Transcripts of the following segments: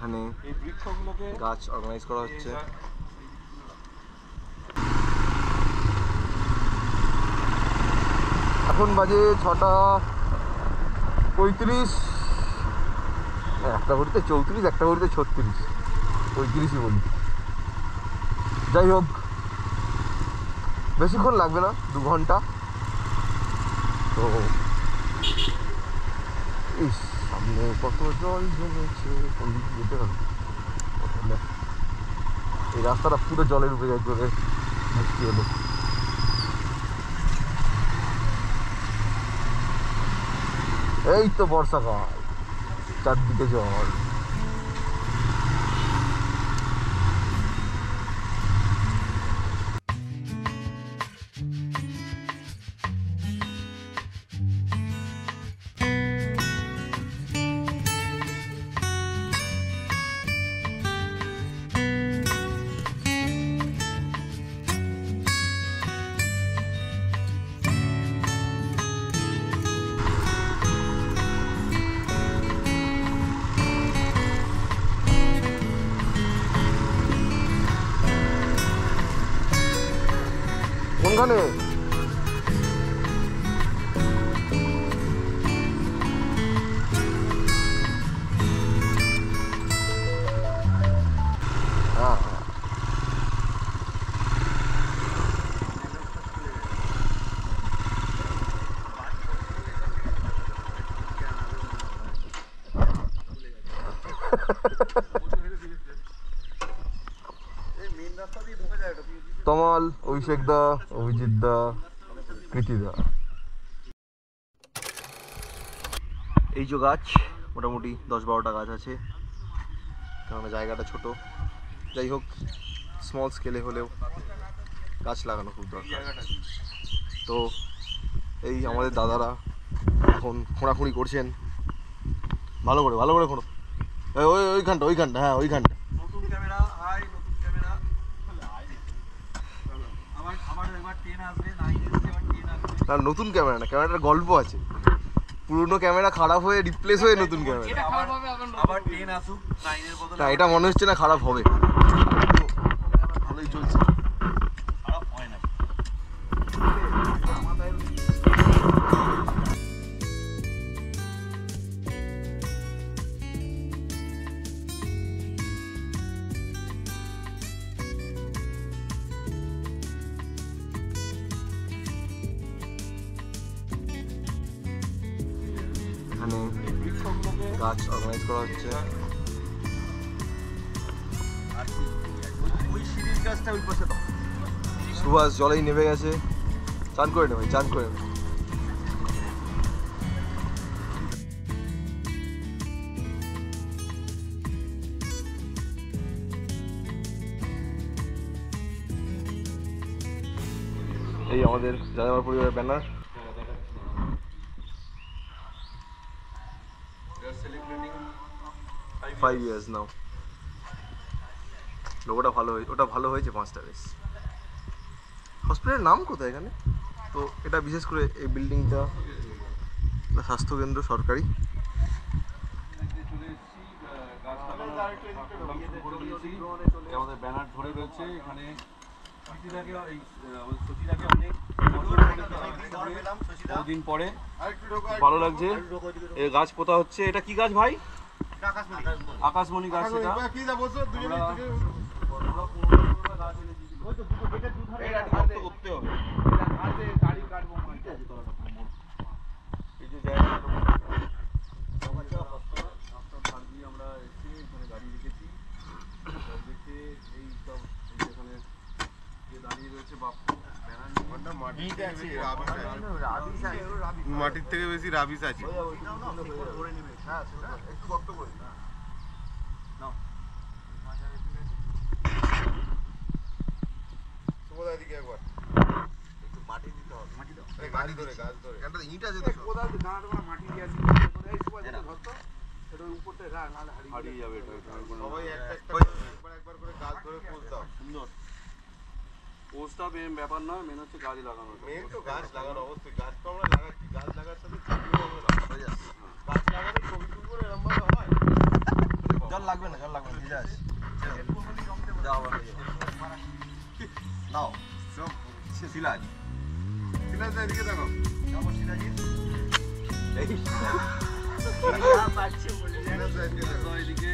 এখানে গাছ অর্গানাইজ করা হচ্ছে। এখন বাজে ছটা পঁয়ত্রিশ হ্যাঁ, একটা ঘড়িতে চৌত্রিশ একটা ঘড়িতে ছত্রিশ। পঁয়ত্রিশই বলি। যাই হোক বেশিক্ষণ লাগবে না দু ঘণ্টা। তো ইস। সামনে কত জল জমেছে, কোন দিক যেতে ওখানে। এই রাস্তাটা পুরো জলের উপরে একবারে ভর্তি হলো। এই তো বর্ষাকাল, চারদিকে জল। কোনখানে তমাল অভিষেক দা, অভিজিৎ দা কৃতি দা। এই যে গাছ, মোটামুটি দশ বারোটা গাছ আছে। কারণ জায়গাটা ছোট। যাই হোক স্মল স্কেলে হলেও গাছ লাগানো খুব দরকার। তো এই আমাদের দাদারা এখন খোঁড়াখুঁড়ি করছেন। ভালো করে ভালো করে খোঁড়ো। ওই, ওইখানটা ওইখানটা হ্যাঁ ওইখানটা নতুন ক্যামেরা হাই নতুন ক্যামেরা আমার আমার এবার ট্রেন আসবে নাইন এসছে এবার ট্রেন আসবে না নতুন ক্যামেরা না ক্যামেরাটার গল্প আছে। পুরনো ক্যামেরা খারাপ হয়ে রিপ্লেস হয়ে নতুন ক্যামেরা না এটা মনে হচ্ছে না খারাপ হবে। গাছ অর্গানাইজ করা হচ্ছে। সুভাষ জলেই নেমে গেছে। চান করে নে ভাই, চান করে এই আমাদের যাযাবার পরিবারের ব্যানার ফাইভ ইয়ার্স নাও লোগোটা ভালো হয়েছে ওটা ভালো হয়েছে পাঁচটা বেশ। হসপিটালের নাম কোথায় এখানে? তো এটা বিশেষ করে এই বিল্ডিংটা স্বাস্থ্যকেন্দ্র সরকারি চলে এসেছি গাছ আমাদের ব্যানার ধরে রয়েছে এখানে। সচিদাকে এই আমাদের সচিদাকে অনেক বহুদিন পরে। ভালো লাগছে। এ গাছ পোতা হচ্ছে? এটা কি গাছ ভাই? আকাশমণি। গাছ সেটা আমরা- আমরা এসে এখানে গাড়ি রেখেছি। গাড়ি রেখে এই সব এই যেখানে যে দাঁড়িয়ে রয়েছে নিয়ে মাটির থেকে বেশি রাবিশ আছে। হারিয়ে যাবে সবাই একবার একবার করে গাছ ধরে পোজ দাও। সুন্দর। পোস্টটা মেন ব্যাপার নয় মেন হচ্ছে গাছ লাগানো মেন তো গাছ লাগানো অবশ্যই গাছ তো আমরা লাগাচ্ছি গাছ লাগার সাথে গাছ লাগানো ছবি তুলবো এরকম হয়। জল লাগবে না জল লাগবে না। যাস যাও আবার নাও সব সিলাজ সিলাস দা এদিকে দেখো। এই। সিলাস দা এদিকে দেখো। তো এদিকে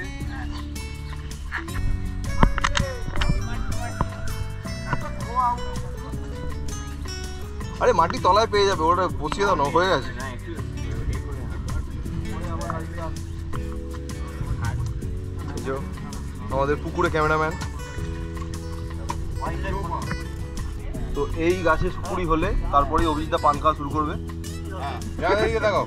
আরে মাটি তলায় পেয়ে যাবে, ওটা বসিয়ে দাও হয়ে গেছে। আমাদের পুকুরে ক্যামেরাম্যান। তো এই গাছে সুপুরি হলে তারপরেই অভিজিৎদা পান খাওয়া শুরু করবে। এদিকে দেখো